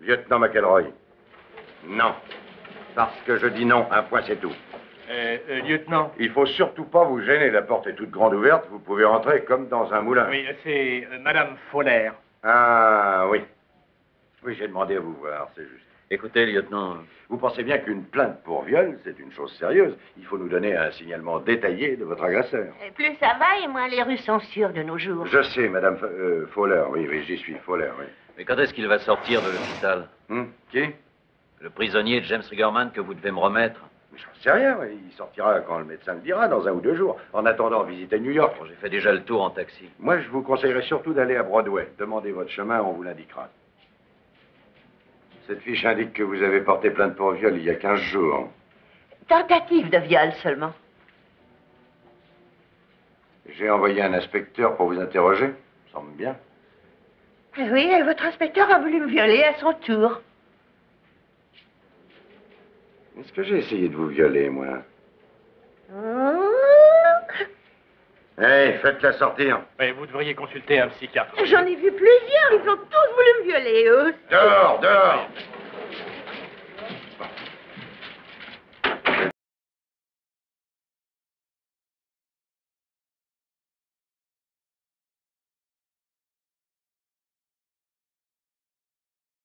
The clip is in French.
Lieutenant McElroy. Non. Parce que je dis non, un point c'est tout. Euh, euh, lieutenant. Il faut surtout pas vous gêner, la porte est toute grande ouverte, vous pouvez rentrer comme dans un moulin. Oui, c'est euh, Madame Folaire. Ah oui. Oui, j'ai demandé à vous voir, c'est juste. Écoutez, lieutenant, Vous pensez bien qu'une plainte pour viol, c'est une chose sérieuse. Il faut nous donner un signalement détaillé de votre agresseur. Et plus ça va, et moins les rues sont sûres de nos jours. Je sais, Madame euh, Fowler, oui, oui, j'y suis, Fowler, oui. mais quand est-ce qu'il va sortir de l'hôpital Hum, Qui? Le prisonnier James Riggerman que vous devez me remettre Mais J'en sais rien, oui. il sortira quand le médecin le dira, dans un ou deux jours. En attendant, visitez New York. Bon, J'ai fait déjà le tour en taxi. Moi, je vous conseillerais surtout d'aller à Broadway. Demandez votre chemin, on vous l'indiquera. Cette fiche indique que vous avez porté plainte pour viol il y a 15 jours. Tentative de viol seulement. J'ai envoyé un inspecteur pour vous interroger. Ça semble bien. Oui, et votre inspecteur a voulu me violer à son tour. Est-ce que j'ai essayé de vous violer, moi? Hé, faites-la sortir. Oui, vous devriez consulter un psychiatre. J'en ai vu plusieurs, ils ont tous voulu me violer, eux. Dehors, dehors